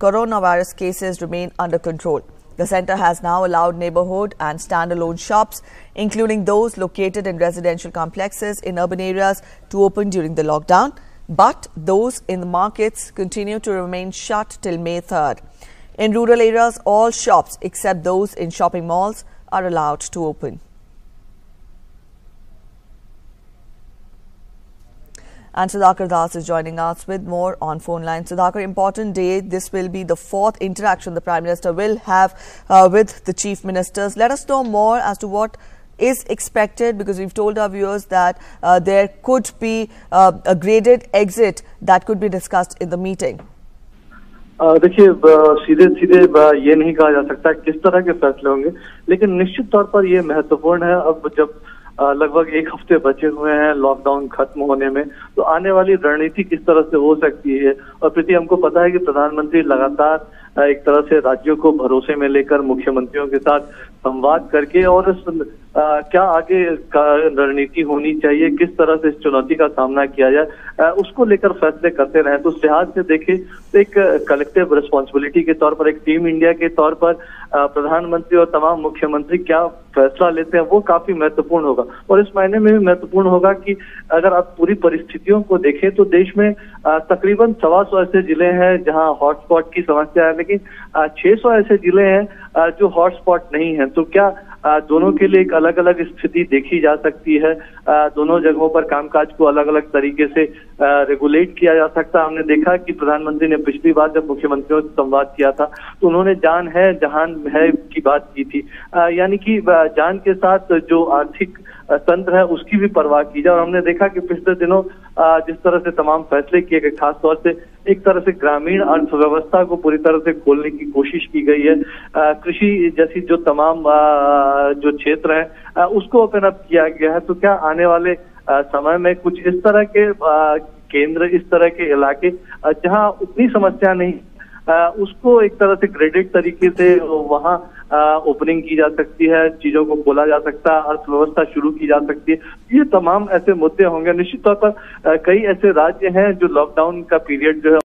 coronavirus cases remain under control. The centre has now allowed neighbourhood and standalone shops, including those located in residential complexes in urban areas, to open during the lockdown. But those in the markets continue to remain shut till May 3rd. In rural areas, all shops except those in shopping malls are allowed to open. And Sudhakar Das is joining us with more on phone line. Sudhakar, important day. This will be the fourth interaction the Prime Minister will have uh, with the Chief Ministers. Let us know more as to what is expected because we've told our viewers that uh, there could be uh, a graded exit that could be discussed in the meeting. देखिए सीधे सीधे ये नहीं कहा जा सकता किस तरह के फैसले होंगे लेकिन निश्चित तौर पर ये महत्वपूर्ण है अब जब लगभग एक हफ़्ते बचे हुए हैं लॉकडाउन खत्म होने में। तो आने वाली रणनीति किस तरह से हो सकती है? और प्रति हमको पता है कि प्रधानमंत्री लगातार एक तरह से राज्यों को भरोसे में लेकर मुख्यमंत्रियों के साथ संवाद करके और आ, क्या आगे का रणनीति होनी चाहिए? किस तरह से इस चुनौती का सामना किया जाए? उसको लेकर फैसले करते रहे। तो उस से देखे तो एक कलेक्टिव रिस्पॉन्सिबिलिटी के तौर पर एक टीम इंडिया के तौर पर प्रधानमंत्री और तमाम मुख्यमंत्री क्या फैसला लेते हैं वो काफ़ी महत्वपूर्ण होगा। और इस मायने में भी महत्वपूर्ण होगा कि अगर आप पूरी परिस्थितियों को देखें तो देश में तकरीबन सवा सौ ऐसे ज़िले हैं जहाँ हॉटस्पॉट की समस्या है लेकिन छह सौ ऐसे ज़िले हैं जो हॉटस्पॉट नहीं है। तो क्या दोनों के लिए एक अलग अलग स्थिति देखी जा सकती है। दोनों जगहों पर कामकाज को अलग अलग तरीके से रेगुलेट किया जा सकता हमने देखा कि प्रधानमंत्री ने पिछली बार जब मुख्यमंत्रियों से संवाद किया था तो उन्होंने जान है, जहान है की बात की थी। यानी कि जान के साथ जो आर्थिक तंत्र है, उसकी भी परवाह की जाए। और हमने देखा कि पिछले दिनों जिस तरह से तमाम फैसले किए गए, खासतौर से एक तरह से ग्रामीण अर्थव्यवस्था को पूरी तरह से खोलने की कोशिश की गई है। कृषि जैसी जो तमाम जो क्षेत्र है उसको ओपन अप किया गया है। तो क्या आने वाले समय में कुछ इस तरह के केंद्र, इस तरह के इलाके जहाँ उतनी समस्या नहीं उसको एक तरह से ग्रेडेड तरीके से वहाँ ओपनिंग की जा सकती है, चीज़ों को बोला जा सकता है, अर्थव्यवस्था शुरू की जा सकती है। ये तमाम ऐसे मुद्दे होंगे। निश्चित तौर पर कई ऐसे राज्य हैं जो लॉकडाउन का पीरियड जो है